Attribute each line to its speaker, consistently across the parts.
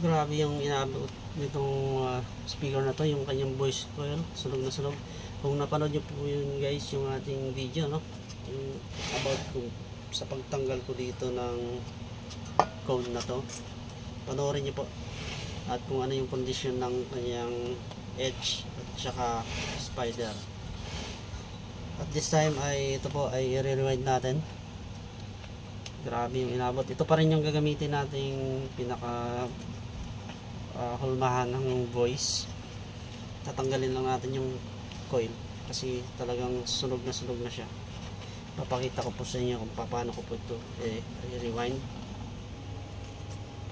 Speaker 1: Grabe yung inabot nitong ah, speaker na to, yung kanyang voice coil, sunog na sunog. Kung napanood nyo po yun guys, yung ating video, no? Yung about kung sa pagtanggal ko dito ng cone na to. Panoorin nyo po. At kung ano yung condition ng kanyang edge at saka spider. At this time ay ito po ay i-rewind natin. Grabe yung inabot. Ito pa rin yung gagamitin nating pinaka ah, hulmahan ng voice. Tatanggalin lang natin yung coil kasi talagang sunog na sunog na siya. Papakita ko po sa inyo kung paano ko po ito eh, i-rewind.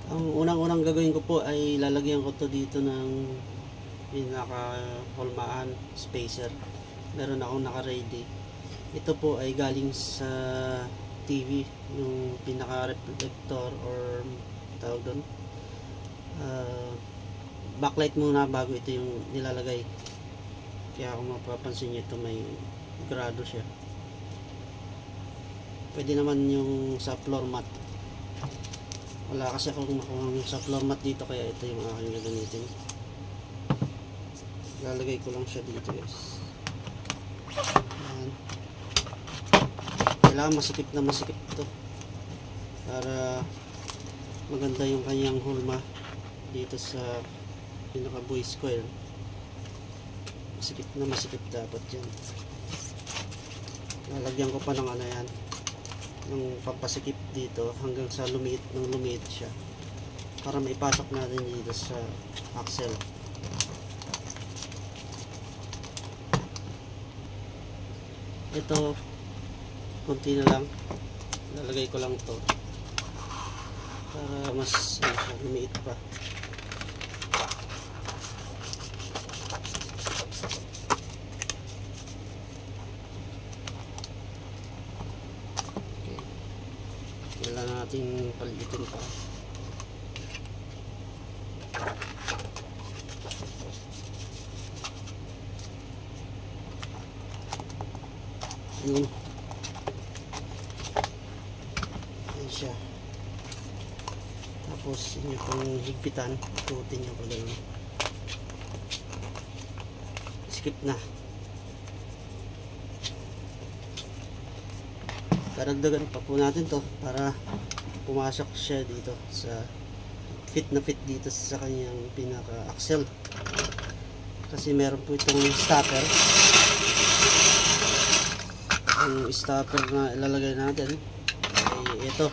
Speaker 1: Ang unang-unang gagawin ko po ay lalagyan ko to dito ng pinaka hulmaan spacer. Meron akong naka-ready. Ito po ay galing sa TV, yung pinaka reflector or tawag doon. Ah, backlight muna bago ito yung nilalagay. Kaya kung mapapansin nyo ito may grado siya. Pwede naman yung sa floor mat. Wala kasi akong makuha sa floor mat dito kaya ito yung aking gagamitin. Lalagay ko lang siya dito guys. Ayan. Kailangan masikip na masikip ito. Para maganda yung kanyang hulma dito sa pinaka voice coil. Masikip na masikip dapat yan. Lalagyan ko pa ng ano yan ng pampasikip dito hanggang sa lumiit ng lumiit siya. Para maipasok natin dito sa axle. Ito konti na lang. Lalagay ko lang to. Para mas siya, lumiit pa okay. kailangan natin palitin pa yun. Yan siya. Tapos inyo pang higpitan. Tutin nyo pa ganun skip na. Karagdagan pa po natin to para pumasok siya dito sa fit na fit dito sa kanyang pinaka axle kasi meron po itong stopper. Ang stopper na ilalagay natin ay ito.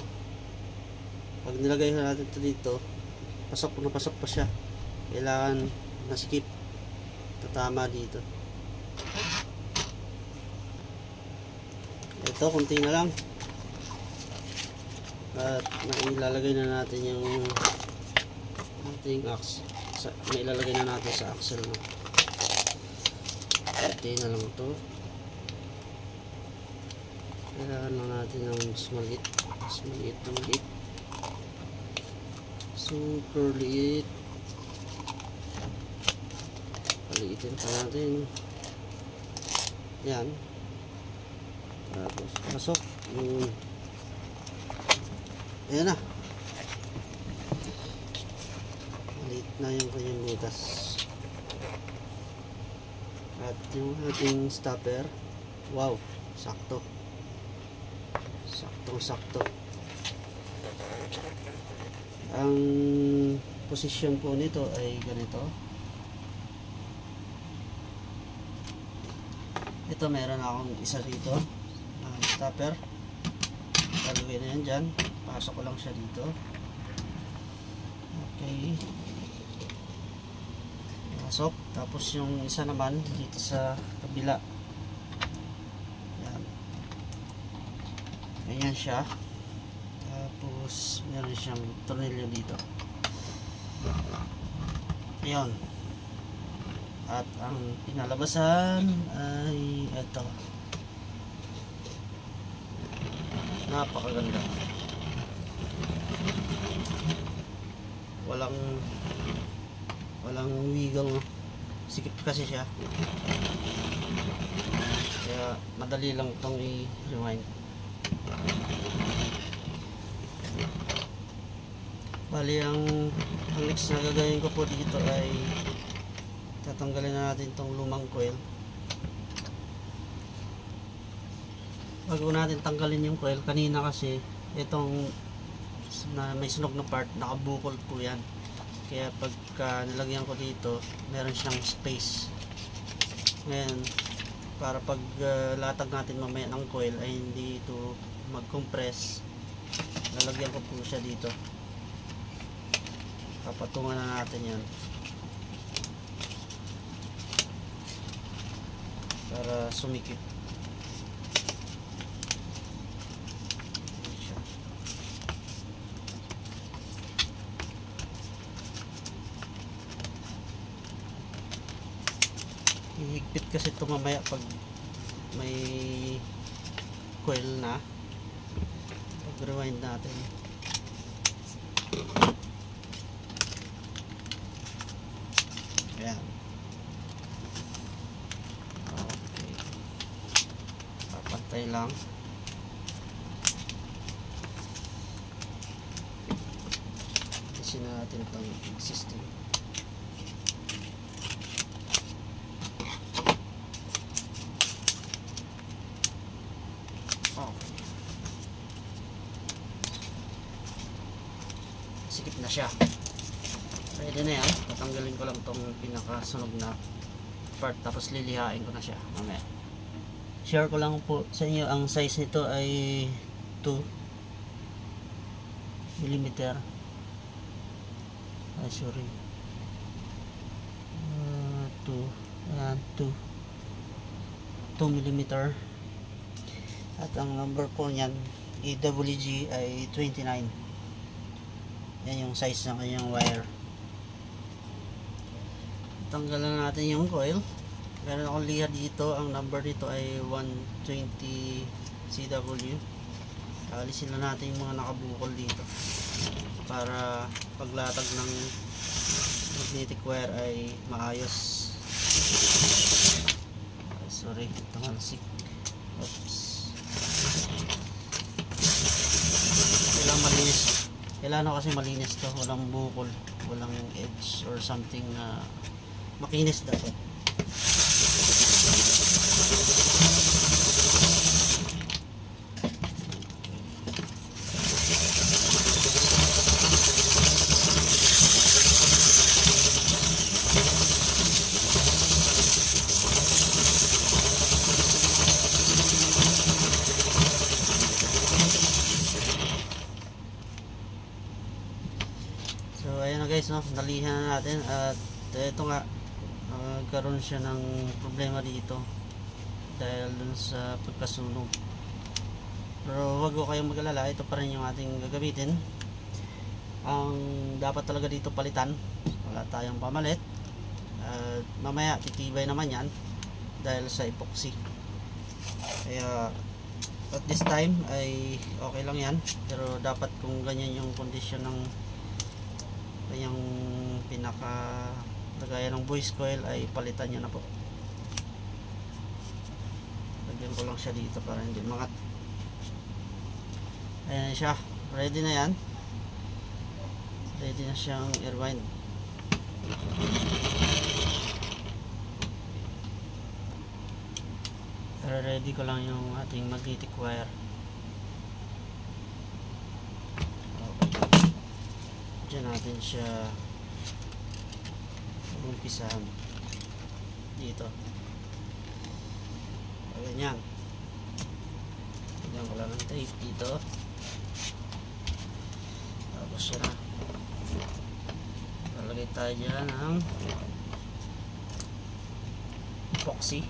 Speaker 1: Pag nilagay natin ito dito pasok na pasok pa siya. Kailangan nasikip tatama dito. Ito kunti na lang at nailalagay na natin yung ating axle sa, nailalagay na natin sa axle no? kunti na lang ito kailangan lang natin ng mas maliit na maliit. Super liit. Paliitin pa natin. Yan. Tapos pasok yung ayan na. Maliit na yung kanyang butas. At yung ating stopper wow sakto. Saktong sakto. Ang posisyon po nito ay ganito. Ito meron akong isa dito uh, stopper. Lalagay na yan dyan pasok ko lang siya dito. Okay. Pasok. Tapos yung isa naman dito sa kabila. Yan ganyan siya. Tapos meron siyang tornilyo dito. Ayun at ang pinalabasan ay ito napakaganda walang walang wiggle sikip kasi siya kaya madali lang itong i-rewind Bali, ang, ang next na gagawin ko po dito ay tatanggalin na natin tong lumang coil. Bago natin tanggalin yung coil, kanina kasi itong na may sunog na part, nakabukol po yan. Kaya pagka nilagyan ko dito, meron siyang space. Ngayon, para pag uh, latag natin mamaya ng coil ay hindi ito mag-compress, lalagyan ko po siya dito papatungan na natin yan para sumikip Ayan siya. hihigpit kasi ito mamaya pag may coil na. Pag rewind natin Ayan. Okay. Papantay lang. Kasi natin itong existing. Okay. Sikip na siya. Pwede na yan. Tatanggalin ko lang tong pinakasunog na part tapos lilihain ko na siya mamaya. Share ko lang po sa inyo ang size nito ay 2 mm. Ay sorry. Uh, 2 ayan 2 2 mm at ang number po niyan EWG ay 29 yan yung size ng kanyang wire tanggalan natin yung coil. Meron akong liha dito. Ang number dito ay 120 CW alisin na natin yung mga nakabukol dito. Para paglatag ng magnetic wire ay maayos. Ay, sorry. Tumalsik. Oops. Kailangan malinis. Kailangan kasi malinis to. Walang bukol. Walang edge or something na makinis dapat So ayan na guys no, nalihan na natin. At ito nga nagkaroon siya ng problema dito dahil dun sa pagkasunog. Pero wag ko kayong mag-alala, ito pa rin yung ating gagamitin. Ang dapat talaga dito palitan, wala tayong pamalit. At mamaya titibay naman yan dahil sa epoxy. Kaya at this time ay okay lang yan pero dapat kung ganyan yung condition ng kanyang pinaka lagayan ng voice coil ay palitan nyo na po. Lagyan ko lang siya dito para hindi mangat ayan siya. Ready na yan. Ready na siyang airwind pero ready ko lang yung ating magnetic wire. Dyan natin siya umpisahan. Dito. Ganyan lagyan ko lang ng tape dito. Tapos siya na. Lalagay tayo dyan ng epoxy.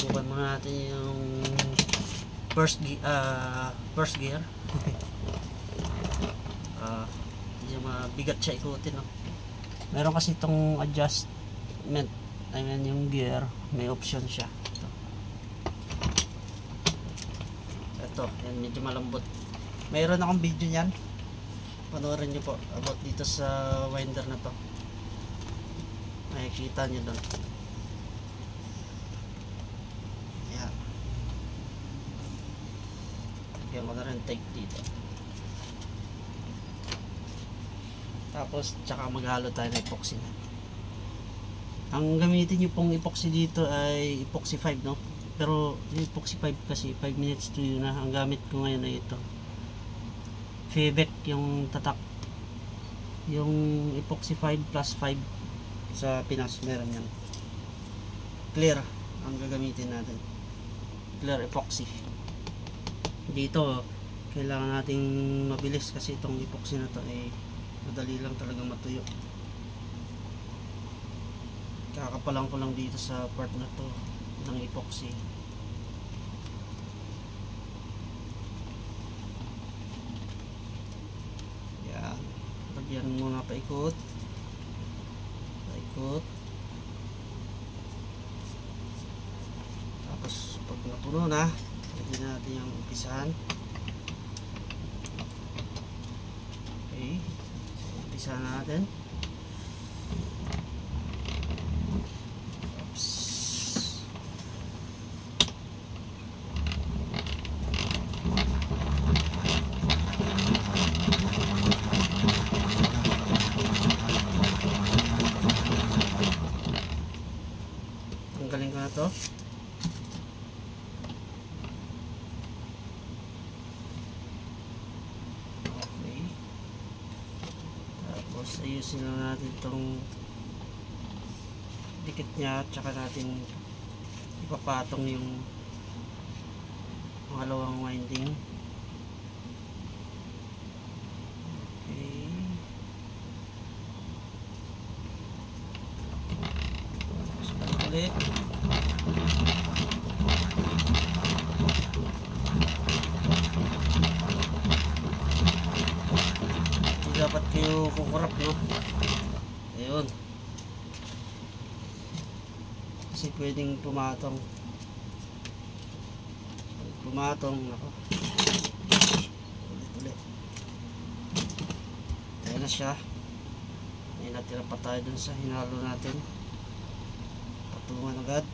Speaker 1: Subukan muna natin yung first, uh, first gear. Uh, mabigat siya ikutin no? meron kasi itong adjustment. I mean yung gear. May option siya. Ito, ito. Yan, medyo malambot. Mayroon akong video niyan. Panoorin nyo po about dito sa winder na to. Makikita nyo doon. Yan lagyan ko na rin tape dito Tapos, tsaka maghalo tayo ng epoxy na. Ang gamitin nyo pong epoxy dito ay epoxy 5, no? Pero yung epoxy 5 kasi 5 minutes to yun na. Ang gamit ko ngayon ay ito. Febec yung tatak. Yung epoxy 5 plus 5 sa Pinas meron yan. Clear ang gagamitin natin. Clear epoxy. Dito, kailangan nating mabilis kasi itong epoxy na to ay madali lang talagang matuyo. Kakapalang ko lang dito sa part na to ng epoxy. Yan. Lagyan muna paikot. Paikot. Tapos pag napuno na, lagyan natin yung umpisahan. Okay. So, umpisahan natin. Oops. Tanggalin ko na to. Okay. Tapos ayusin na natin tong dikit niya at saka natin ipapatong yung pangalawang winding. Okay. Tapos balik ulit. Hindi dapat kayo kukurap, no? Ayun. Kasi pwedeng pumatong. Pumatong, ako. Ulit ulit. Tayo na siya. May natira pa tayo dun sa hinalo natin. Patungan agad.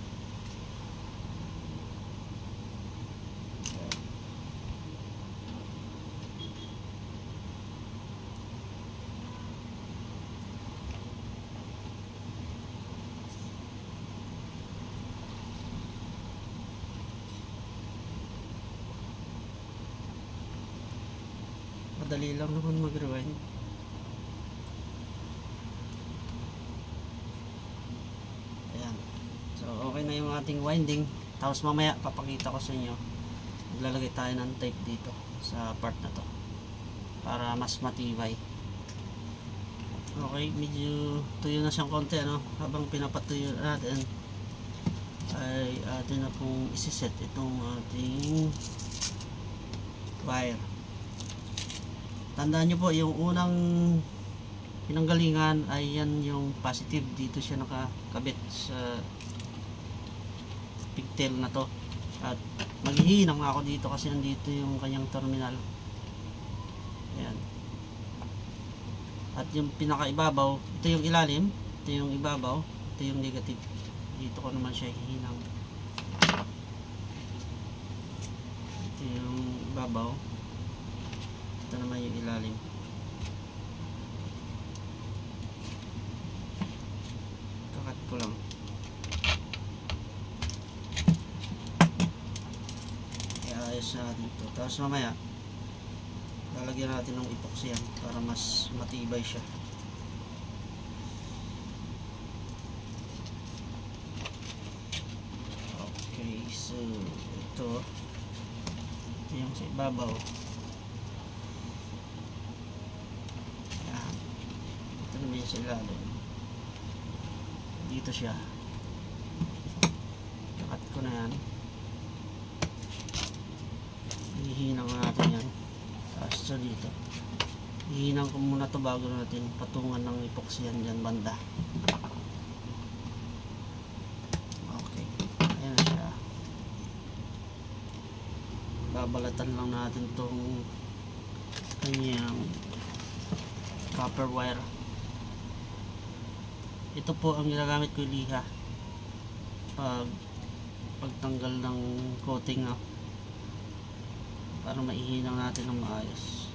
Speaker 1: Madali lang naman mag-rewind. Ayan. So, okay na yung ating winding. Tapos mamaya, papakita ko sa inyo. Maglalagay tayo ng tape dito sa part na to. Para mas matibay. Okay, medyo tuyo na siyang konti, ano? Habang pinapatuyo natin, ay atin na pong isiset itong ating wire. Tandaan nyo po, yung unang pinanggalingan ay yan yung positive. Dito siya nakakabit sa pigtail na to. At maghihinang ako dito kasi nandito yung kanyang terminal. Ayan. At yung pinakaibabaw, ito yung ilalim, ito yung ibabaw, ito yung negative. Dito ko naman siya hihinang. Ito yung ibabaw. Ito naman yung ilalim. Kakat ko lang. Iayos natin ito. Tapos mamaya, lalagyan natin ng epoxy yan para mas matibay siya. Okay, so ito yung sa ibabaw. Yan. Yung sa ilalim. Dito siya. Kakat ko na yan. Hihinang natin yan. Tapos ito dito. Hihinang ko muna to bago natin patungan ng epoxy yan dyan banda. Okay. Ayan na siya. Babalatan lang natin tong kanyang copper wire. Ito po ang ginagamit ko liha pag pagtanggal ng coating na para maihinang natin ng maayos.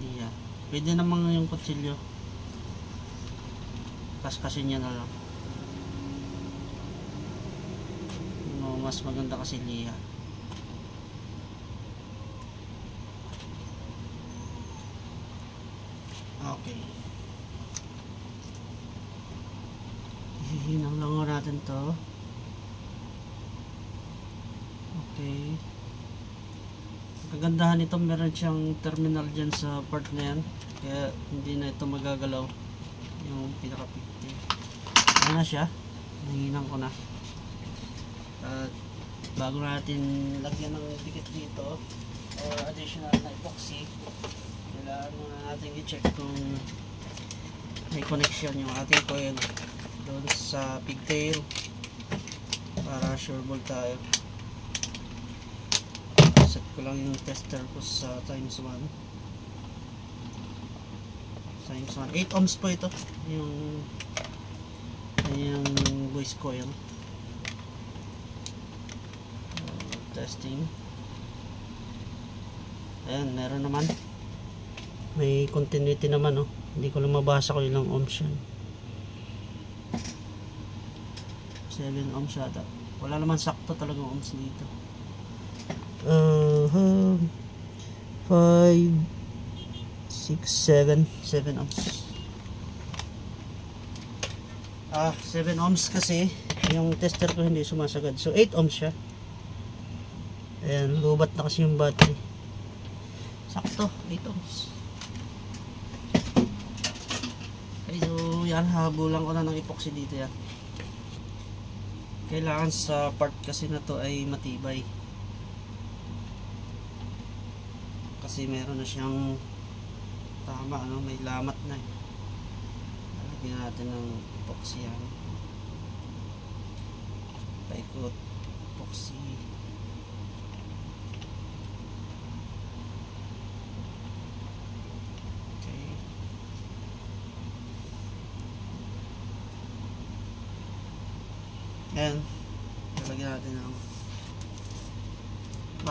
Speaker 1: Liha. Pwede namang yung kutsilyo. Kaskasin niya na lang. No, mas maganda kasi liha. Okay. Hihinang lang natin to. Okay. Kagandahan nito meron siyang terminal dyan sa part na yan. Kaya hindi na ito magagalaw. Yung pinaka 50. Ano na siya. Nahinang ko na. At bago natin lagyan ng dikit dito or additional na epoxy kailangan muna natin i-check kung may connection yung ating coil doon sa pigtail. Para sure ball tayo. Set ko lang yung tester ko sa times 1 times 1 8 ohms po ito. Yung yung voice coil testing. Ayan meron naman. May continuity naman oh. hindi ko lang mabasa ko ilang ohms yan 7 ohms yata. Wala naman sakto talaga ohms dito. Uh, 5 6 7 7 ohms. Ah 7 ohms kasi yung tester ko hindi sumasagad. So 8 ohms siya. Ayan lubat na kasi yung battery. Sakto 8 ohms. Okay so yan habulan ko na ng epoxy dito yan kailangan sa part kasi na to ay matibay. Kasi meron na siyang tama ano may lamat na eh. lalagyan natin ng epoxy yan paikot epoxy okay yan lalagyan natin ng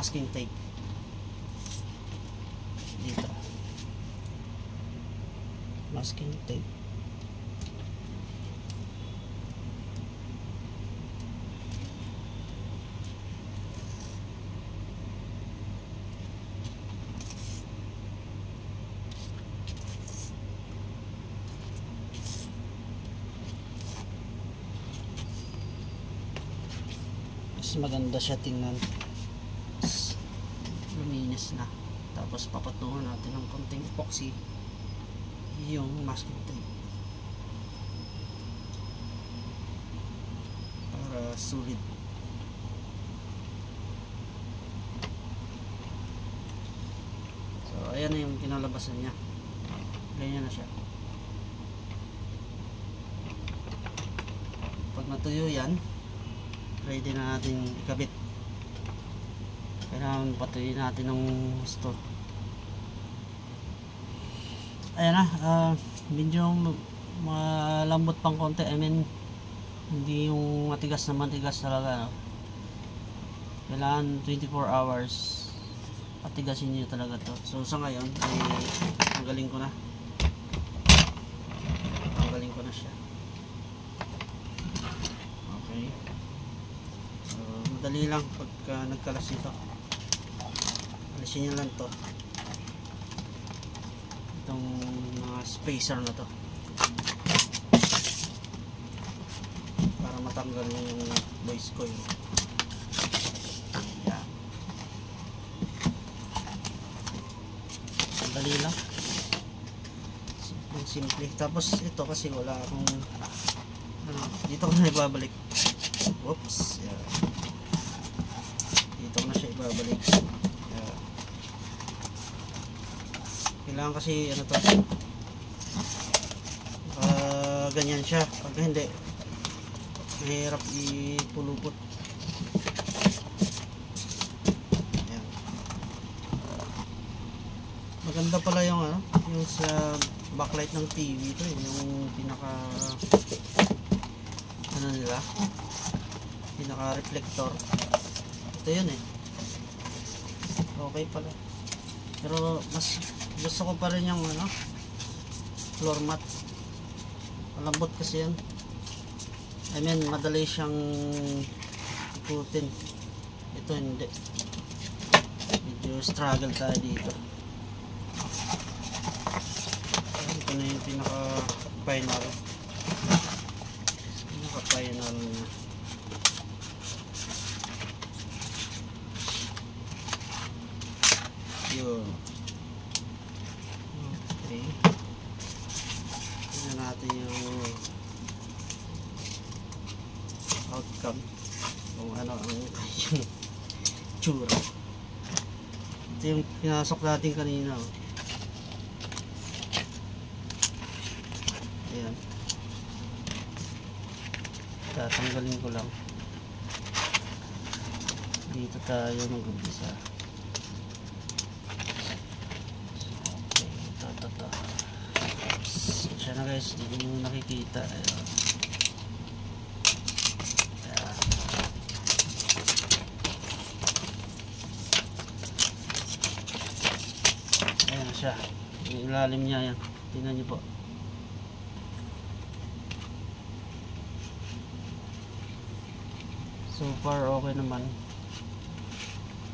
Speaker 1: masking tape. Dito. Masking tape. Mas maganda siya tingnan luminis na. Tapos papatungan natin ng konting epoxy. Yung masking tape. Para sulit so ayan na yung kinalabasan niya. Ganyan na siya. Pag natuyo yan ready na natin ikabit kailangan patuloy natin ng gusto. Ayan na ah, medyo malambot pang konti. I mean hindi yung matigas na matigas talaga no? kailangan 24 hours. Patigasin nyo talaga to. So sa ngayon ay tanggalin ko na. Tanggalin ko na siya. Okay. So, madali lang pagka nagkalas ito. Alisin nyo lang to. Itong mga spacer na to. Para matanggal yung voice coil. Yan. Madali lang. Simple, simple. Tapos ito kasi wala akong ano, dito ko na ibabalik. Whoops. Yeah. Dito ko na siya ibabalik. Kailangan kasi ano to. Uh, ganyan siya. Pag hindi, mahirap ipulupot. Ayan. Maganda pala yung ano, yung sa backlight ng TV to, eh, yung pinaka ano nila pinaka reflector ito yun eh okay pala pero mas gusto ko pa rin yung ano, floor mat. Malambot kasi yan. I mean, madali siyang ikutin. Ito hindi. Medyo struggle tayo dito. Ito na yung pinaka final. Pinaka final na. Yun. Okay. Tingnan natin yung outcome. Kung ano ang yung tsura. Ito yung pinasok natin kanina. oh. Ayan. Tatanggalin ko lang. Dito tayo mag-umpisa. Okay, ito, ito, ito. Siya na guys, hindi mo nakikita. Ayan. Ayan siya. Yung ilalim niya yan. Tingnan niyo po. So far okay naman.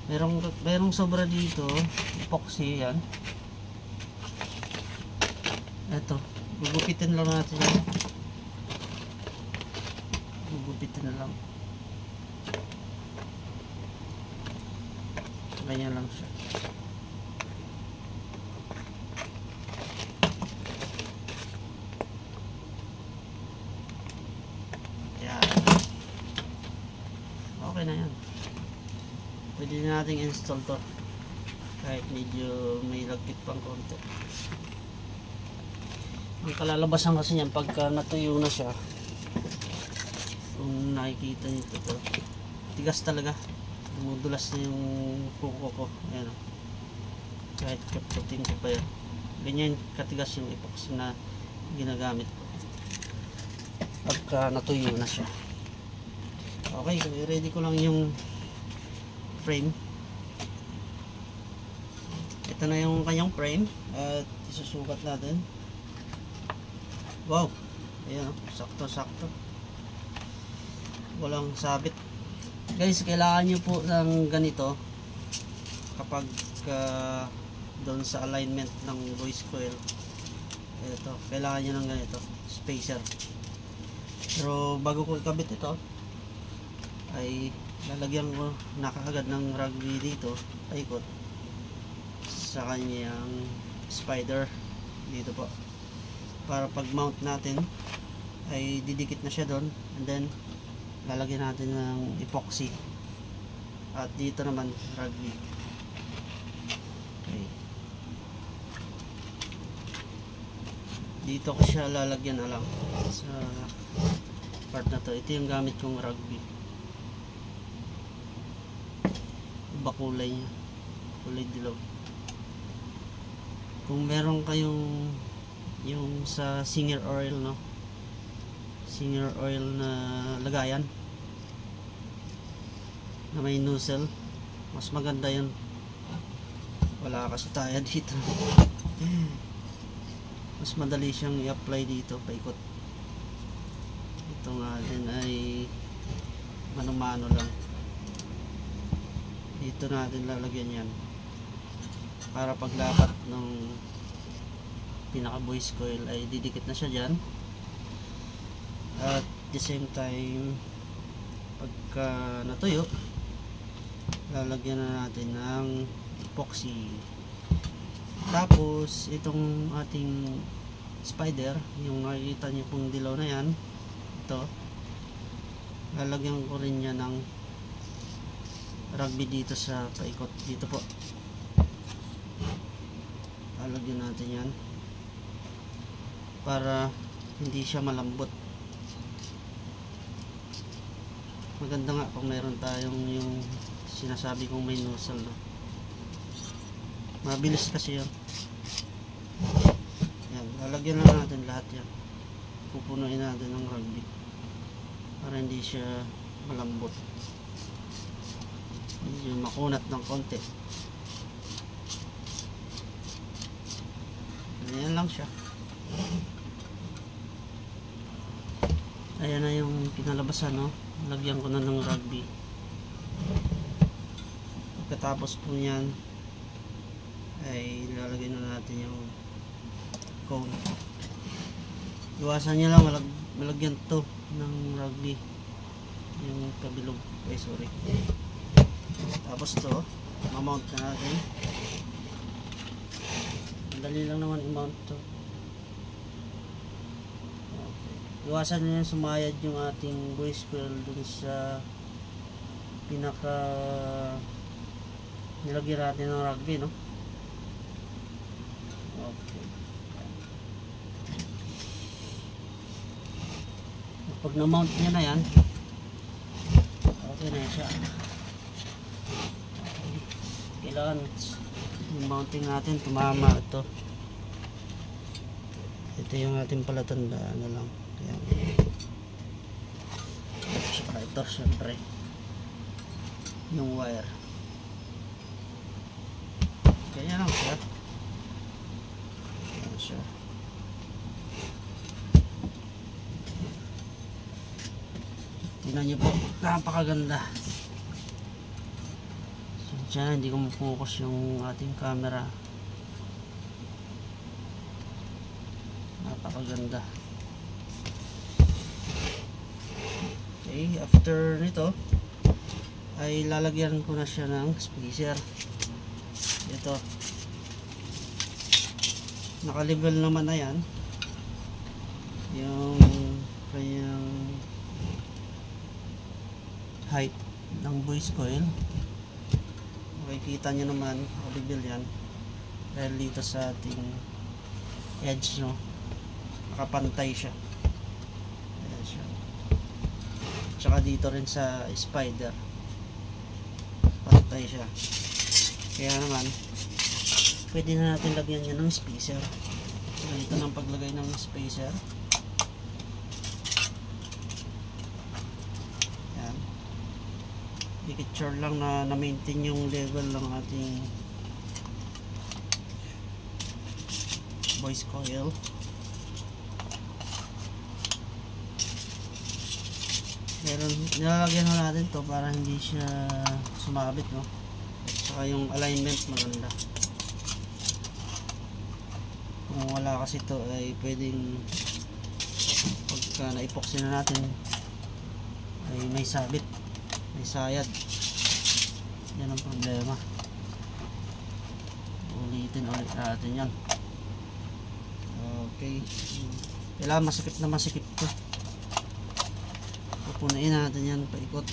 Speaker 1: Merong merong sobra dito, epoxy yan. Ito, gugupitin lang natin yan. Gugupitin na lang. Ganyan lang siya. Yan. Okay na yan. Pwede install to. Kahit medyo may lagkit pang konti. Ang kalalabasan kasi niyan pagka natuyo na siya. Kung nakikita niyo ito. Tigas talaga. Dumudulas na yung kuko ko. Ayan o. Kahit kaputin ko pa yan. Ganyan katigas yung epoxy na ginagamit ko. Pagka natuyo na siya. Okay, so ready ko lang yung frame. Ito na yung kanyang frame at isusukat natin. Wow. Ayan, oh, sakto-sakto. Walang sabit. Guys, kailangan nyo po ng ganito kapag uh, doon sa alignment ng voice coil. Ito, kailangan nyo ng ganito, spacer. Pero bago ko ikabit ito, ay lalagyan ko nakaagad ng rugby dito paikot sa kanyang spider dito po. Para pag mount natin ay didikit na siya doon. And then lalagyan natin ng epoxy. At dito naman rugby okay. dito ko siya lalagyan na lang sa part na to. Ito yung gamit kong rugby iba kulay niya. Kulay dilaw kung meron kayong yung sa singer oil no? Singer oil na lagayan. Na may nozzle. Mas maganda yun. Wala kasi tayo dito. Mas madali siyang i-apply dito paikot. Ito nga din ay mano-mano lang. Dito natin lalagyan yan para paglapat ng pinaka voice coil ay didikit na siya dyan. At the same time pagka natuyo lalagyan na natin ng epoxy. Tapos itong ating spider yung nakikita nyo pong dilaw na yan ito lalagyan ko rin niya ng rugby dito sa paikot. Dito po lalagyan natin yan. Para hindi siya malambot. Maganda nga kung meron tayong yung sinasabi kong may nozzle no? mabilis kasi yun. Yan, lalagyan lang natin lahat yan. Pupunuin natin ng rugby para hindi siya malambot. Medyo makunat ng konti Ganyan lang siya. Ayan na yung kinalabasan, no? Lagyan ko na ng rugby. Pagkatapos po yan, ay lalagay na natin yung cone. Iwasan nyo lang malag malagyan to ng rugby. Yung kabilog. Ay, sorry. Tapos to, mamount na natin. Madali lang naman i-mount to. Okay. Iwasan nyo sumayad yung ating voice coil dun sa pinaka nilagyan natin ng rugby, no? Okay. Pag na-mount nyo na yan, okay na siya. Kailangan yung mounting natin tumama ito. Ito yung ating palatandaan na lang. Ayan. Saka ito syempre yung wire. Ganyan lang siya. Ayan siya. Tingnan niyo po, napakaganda. So, dyan, hindi ko mapocus yung ating camera. Napakaganda. Okay, after nito, ay lalagyan ko na siya ng spacer. Ito. Naka-level naman na yan. Yung kanyang height ng voice coil makikita nyo naman audible yan dahil dito sa ating edge no? Nakapantay siya. Ayan siya. Tsaka dito rin sa spider. Pantay siya. Kaya naman pwede na natin lagyan niya ng spacer. Ganito ng paglagay ng spacer yan dikit sure lang na na-maintain yung level ng ating voice coil. Meron nilalagyan na natin to para hindi siya sumabit no? Saka yung alignment maganda. Kung wala kasi to ay pwedeng pagka naipoxy na natin ay may sabit may sayad yan ang problema. Ulitin ulit natin yan. Okay. Kailangan masikip na masikip to. Pupunain natin yan paikot.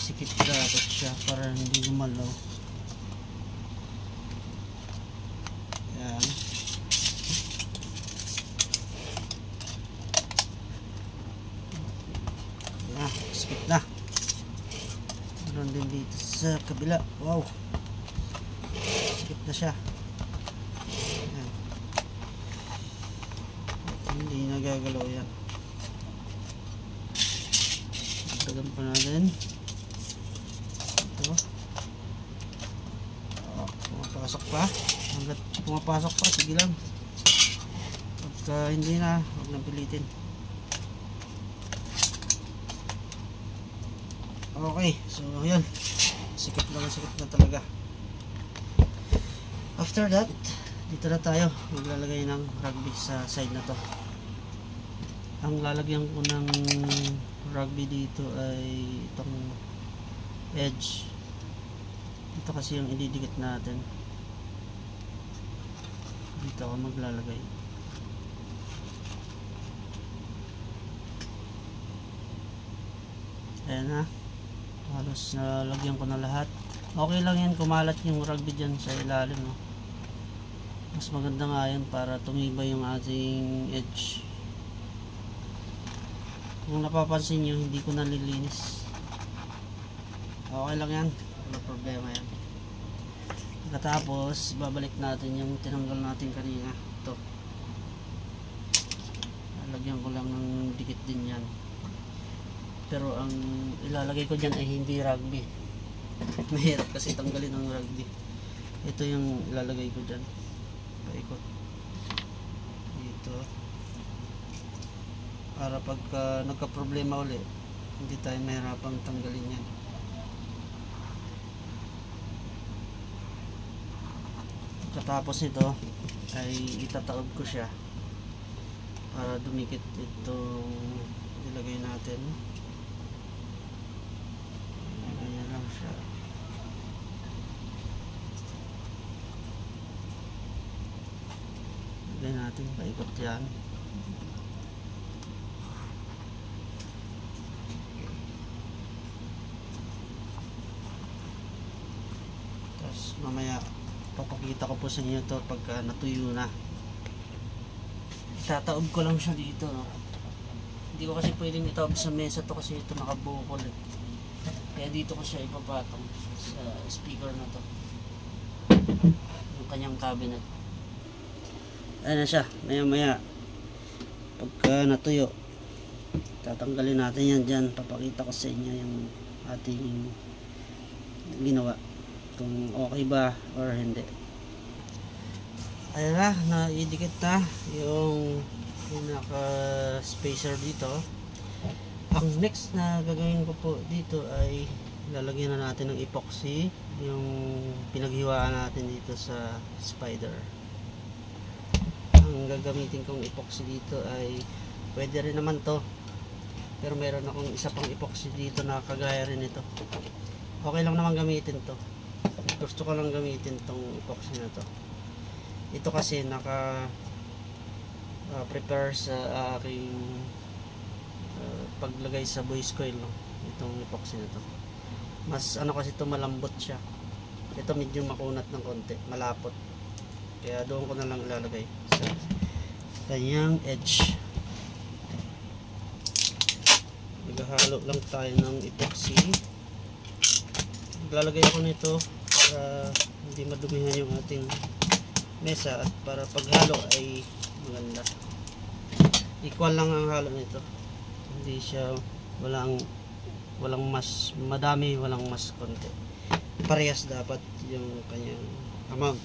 Speaker 1: Masikip dapat siya para hindi gumalaw yan Ah, skip na. Meron din dito sa kabila. Wow. Skip na siya. Ayan. At hindi nagagalaw yan. Dagan pa natin. Ito. Oh, pumapasok pa. Hanggat pumapasok pa, sige lang. Pagka hindi na, huwag nang pilitin. Okay, so yun. Sikip na sikip na talaga. After that, dito na tayo. Maglalagay ng rugby sa side na to. Ang lalagyan ko ng rugby dito ay itong edge. Ito kasi yung ididikit natin. Dito ako maglalagay. Ayan ha halos nalagyan ko na lahat. Okay lang yan kumalat yung rugby dyan sa ilalim no? mas maganda nga yan para tumibay yung ating edge. Kung napapansin nyo hindi ko nalilinis. Okay lang yan. Wala problema yan. Pagkatapos babalik natin yung tinanggal natin kanina. Ito. Lalagyan ko lang ng dikit din yan pero ang ilalagay ko dyan ay hindi rugby. Mahirap kasi tanggalin ang rugby. Ito yung ilalagay ko dyan. Paikot. Dito. Para pagka nagka problema uli hindi tayo mahirapang tanggalin yan. Katapos nito ay itataob ko siya para dumikit itong ilagay natin ganyan lang siya ilagay natin paikot yan tapos mamaya papakita ko po sa inyo to pagka natuyo na tataob ko lang siya dito no? hindi ko kasi pwedeng itaob sa mesa to kasi ito nakabukol eh. kaya dito ko siya ipapatong sa speaker na to yung kanyang cabinet ayan na siya maya maya pagka natuyo tatanggalin natin yan dyan. Papakita ko sa inyo yung ating ginawa. Kung okay ba or hindi. Ayan na naidikit na yung pinaka spacer dito. Ang next na gagawin ko po dito ay lalagyan na natin ng epoxy yung pinaghiwaan natin dito sa spider ang gagamitin kong epoxy dito ay pwede rin naman to. Pero meron akong isa pang epoxy dito na kagaya rin ito okay lang naman gamitin to. Gusto ko lang gamitin tong epoxy na to. Ito kasi naka uh, prepare sa aking uh, paglagay sa voice coil no? itong epoxy na to. Mas ano kasi ito malambot siya. Ito medyo makunat ng konti malapot. Kaya doon ko na lang ilalagay kanyang edge. Maghahalo lang tayo ng epoxy. Maglalagay ako nito para hindi madumihan yung ating mesa at para paghalo ay maganda. Equal lang ang halo nito. Hindi siya walang walang mas madami walang mas konti. Parehas dapat yung kanyang amount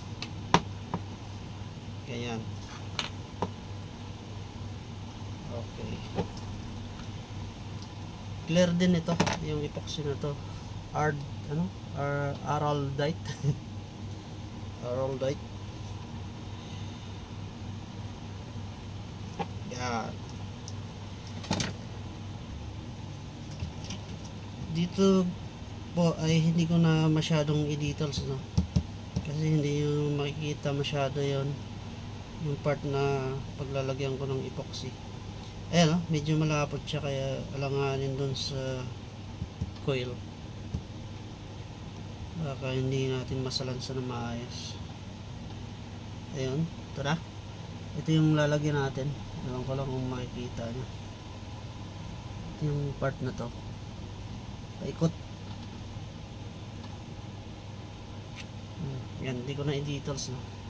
Speaker 1: ganyan okay. Clear din ito yung epoxy na to. Ard ano? Ar araldite. Araldite. Yan. Dito po ay hindi ko na masyadong i-details no? Kasi hindi yung makikita masyado yon yung part na paglalagyan ko ng epoxy ayan no? Medyo malapot siya kaya alanganin dun sa coil. Baka hindi natin masalansa na maayos. Ayun na ito yung lalagyan natin. Ewan ko lang kung makikita nyo ito yung part na to. Paikot. Hmm, yan hindi ko na i-details no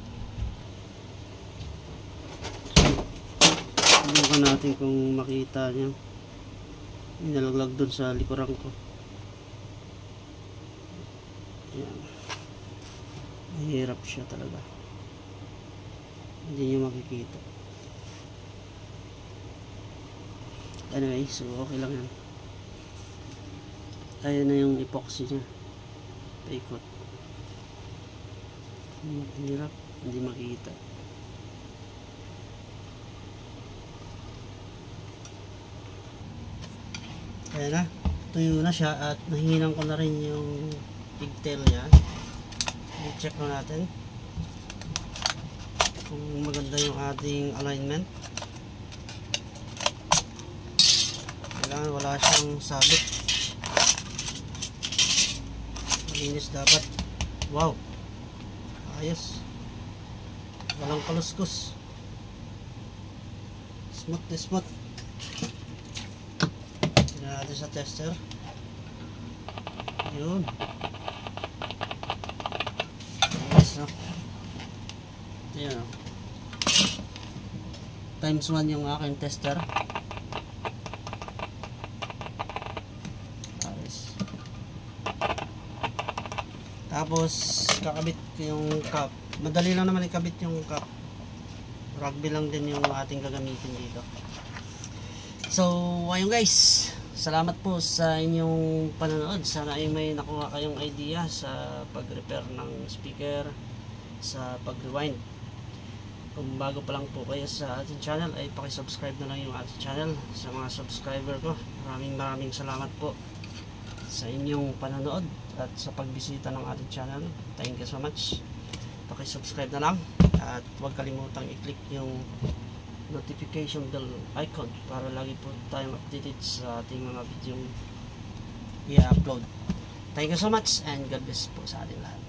Speaker 1: Subukan natin kung makita nyo inalaglag dun sa likuran ko. Yan mahirap siya talaga. Hindi nyo makikita. Anyway so okay lang yan. Ayan na yung epoxy nya paikot. Hirap hindi makikita ayan na. Tuyo na siya at nahinginan ko na rin yung pigtail niya. I-check na natin kung maganda yung ating alignment. Kailangan wala siyang sabit. Malinis dapat. Wow. Ayos. Walang kaluskus. Smooth na smooth tignan natin sa tester. Yun. Ayos no? Yun no? Times 1 yung aking tester. Tapos kakabit yung cup. Madali lang naman ikabit yung cup. Rugby lang din yung ating gagamitin dito. So, ayun guys. Salamat po sa inyong panonood. Sana ay may nakuha kayong idea sa pag-repair ng speaker, sa pag-rewind. Kung bago pa lang po kayo sa ating channel, ay pakisubscribe na lang yung ating channel sa mga subscriber ko. Maraming maraming salamat po sa inyong panonood at sa pagbisita ng ating channel. Thank you so much. Pakisubscribe na lang at huwag kalimutang i-click yung notification bell icon para lagi po tayong updated sa ating mga video i-upload. Thank you so much and God bless po sa ating lahat.